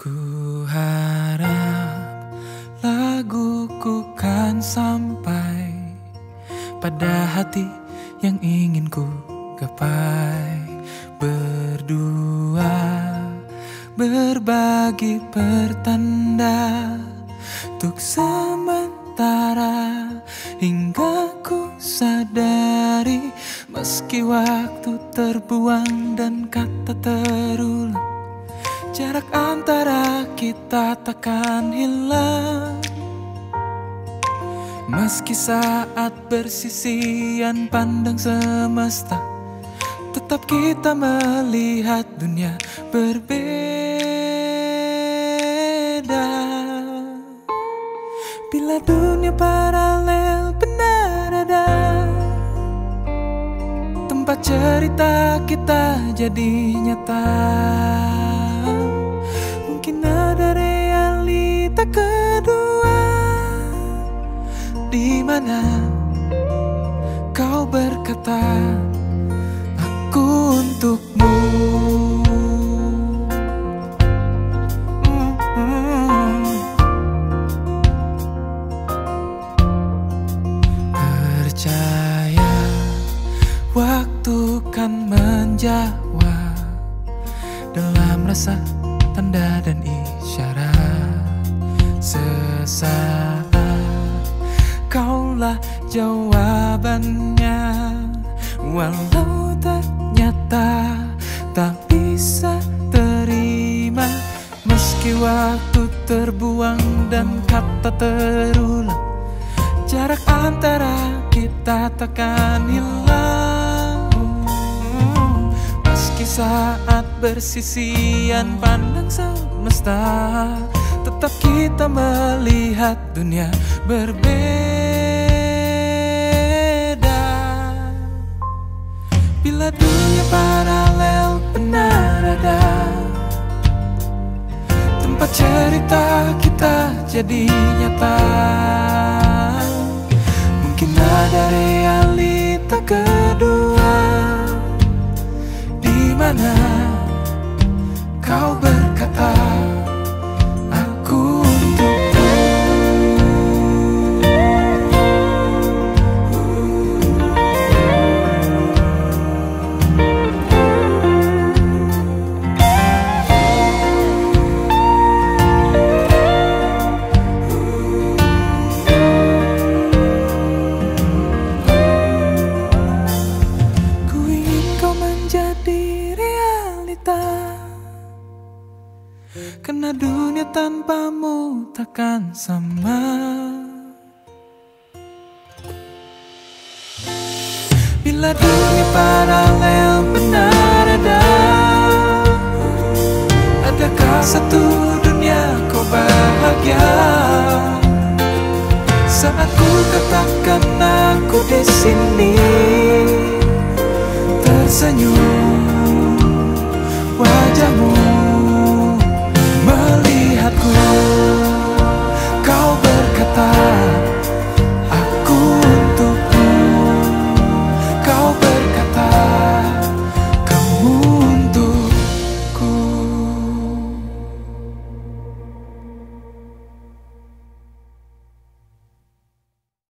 Ku harap laguku kan sampai pada hati yang ingin ku gapai. Berdua berbagi pertanda Untuk sementara hingga ku sadari Meski waktu terbuang dan kata terulang kita takkan hilang. Meski saat bersisian pandang semesta Tetap kita melihat dunia berbeda. Bila dunia paralel benar ada. Tempat cerita kita jadi nyata di mana kau berkata aku untukmu. Percaya waktu kan menjawab dalam rasa tanda dan isyarat kaulah jawabannya. Walau ternyata tak bisa terima. Meski waktu terbuang dan kata terulang jarak antara kita takkan hilang. Meski saat bersisian pandang semesta Tetap kita melihat dunia berbeda Bila dunia paralel benar ada Tempat cerita kita jadi nyata. Mungkin ada realita kedua Dunia tanpamu takkan sama. Bila dunia paralel benar ada Adakah satu dunia kau bahagia? Saat ku katakan aku di sini tersenyum